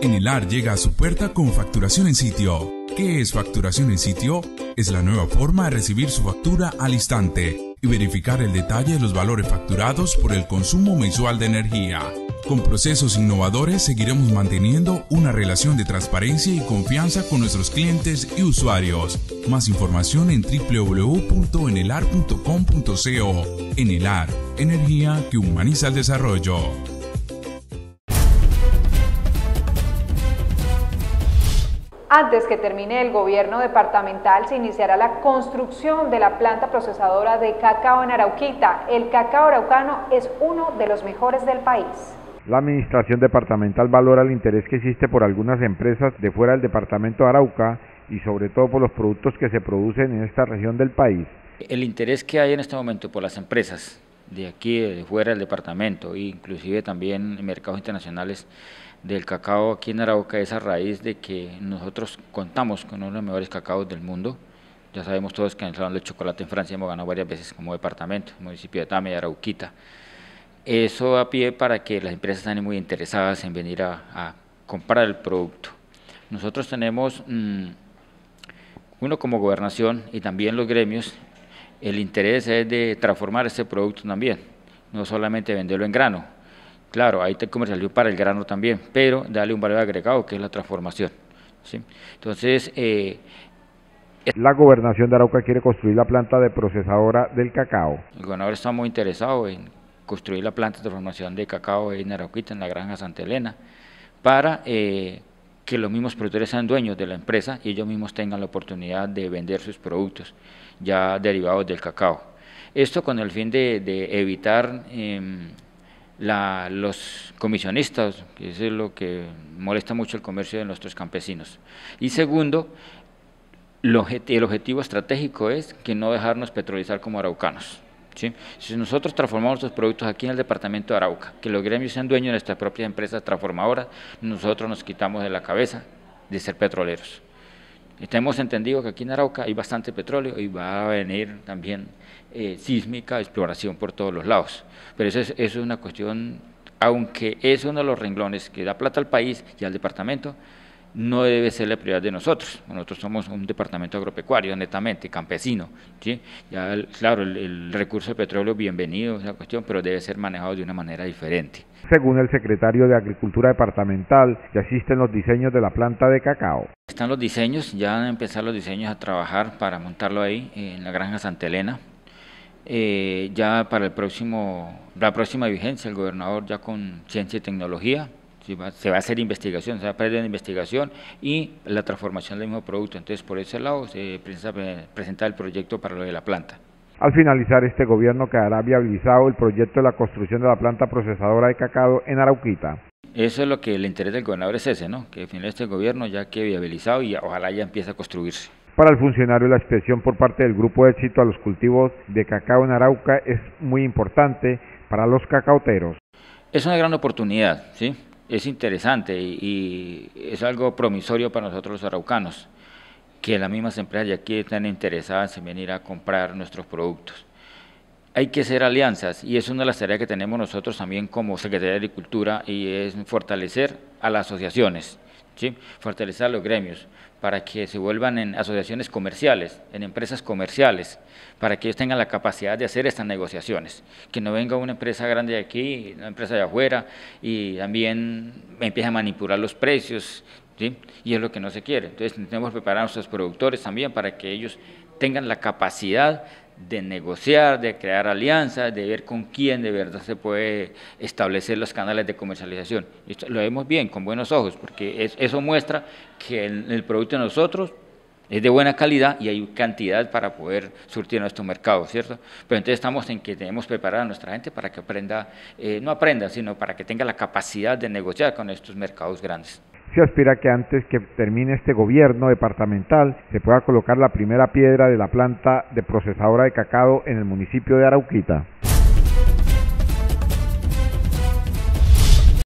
En el AR llega a su puerta con facturación en sitio. ¿Qué es facturación en sitio? Es la nueva forma de recibir su factura al instante y verificar el detalle de los valores facturados por el consumo mensual de energía. Con procesos innovadores seguiremos manteniendo una relación de transparencia y confianza con nuestros clientes y usuarios. Más información en www.enelar.com.co. Enelar, energía que humaniza el desarrollo. Antes que termine el gobierno departamental se iniciará la construcción de la planta procesadora de cacao en Arauquita. El cacao araucano es uno de los mejores del país. La administración departamental valora el interés que existe por algunas empresas de fuera del departamento de Arauca y sobre todo por los productos que se producen en esta región del país. El interés que hay en este momento por las empresas de aquí, de fuera del departamento, e inclusive también en mercados internacionales, del cacao aquí en Arauca es a raíz de que nosotros contamos con uno de los mejores cacaos del mundo. Ya sabemos todos que en el Salón del Chocolate en Francia hemos ganado varias veces como departamento, municipio de Tame Arauquita. Eso a pie para que las empresas estén muy interesadas en venir a, comprar el producto. Nosotros tenemos, mm, uno como gobernación y también los gremios, el interés es de transformar este producto también, no solamente venderlo en grano, Claro, ahí te comercializó para el grano también, pero darle un valor agregado que es la transformación. ¿sí? Entonces, eh, la gobernación de Arauca quiere construir la planta de procesadora del cacao. El gobernador está muy interesado en construir la planta de transformación de cacao en Arauquita, en la granja Santa Elena, para eh, que los mismos productores sean dueños de la empresa y ellos mismos tengan la oportunidad de vender sus productos ya derivados del cacao. Esto con el fin de, evitar... Em, los comisionistas, que es lo que molesta mucho el comercio de nuestros campesinos. Y segundo, el objetivo estratégico es que no dejarnos petrolizar como araucanos. Si nosotros transformamos los productos aquí en el departamento de Arauca, que los gremios sean dueños de nuestras propias empresas transformadoras, nosotros nos quitamos de la cabeza de ser petroleros. Hemos entendido que aquí en Arauca hay bastante petróleo y va a venir también eh, sísmica, exploración por todos los lados. Pero eso es, eso es una cuestión, aunque es uno de los renglones que da plata al país y al departamento, no debe ser la prioridad de nosotros. Nosotros somos un departamento agropecuario, netamente, campesino. ¿sí? Ya, claro, el, recurso de petróleo, bienvenido esa cuestión, pero debe ser manejado de una manera diferente. Según el secretario de Agricultura Departamental, ya existen los diseños de la planta de cacao. Están los diseños, ya van a empezar los diseños a trabajar para montarlo ahí en la granja Santa Elena. Eh, ya para el próximo, la próxima vigencia, el gobernador ya con ciencia y tecnología se va a hacer investigación, se va a perder investigación y la transformación del mismo producto. Entonces, por ese lado se presenta el proyecto para lo de la planta. Al finalizar este gobierno quedará viabilizado el proyecto de la construcción de la planta procesadora de cacao en Arauquita. Eso es lo que el interés del gobernador es ese, ¿no? Que final este gobierno ya quede viabilizado y ojalá ya empiece a construirse. Para el funcionario la expresión por parte del Grupo de Éxito a los cultivos de cacao en Arauca es muy importante para los cacauteros. Es una gran oportunidad, ¿sí? Es interesante y, es algo promisorio para nosotros los araucanos, que las mismas empresas de aquí están interesadas en venir a comprar nuestros productos. Hay que hacer alianzas y es una de las tareas que tenemos nosotros también como Secretaría de Agricultura y es fortalecer a las asociaciones, ¿sí? fortalecer a los gremios para que se vuelvan en asociaciones comerciales, en empresas comerciales, para que ellos tengan la capacidad de hacer estas negociaciones, que no venga una empresa grande de aquí, una empresa de afuera, y también empiece a manipular los precios, ¿sí? y es lo que no se quiere. Entonces tenemos que preparar a nuestros productores también para que ellos tengan la capacidad de negociar, de crear alianzas, de ver con quién de verdad se puede establecer los canales de comercialización. Esto lo vemos bien, con buenos ojos, porque eso muestra que el, producto de nosotros es de buena calidad y hay cantidad para poder surtir nuestro mercado, ¿cierto? Pero entonces estamos en que tenemos preparar a nuestra gente para que aprenda, eh, no aprenda, sino para que tenga la capacidad de negociar con estos mercados grandes. Se aspira que antes que termine este gobierno departamental se pueda colocar la primera piedra de la planta de procesadora de cacao en el municipio de Arauquita.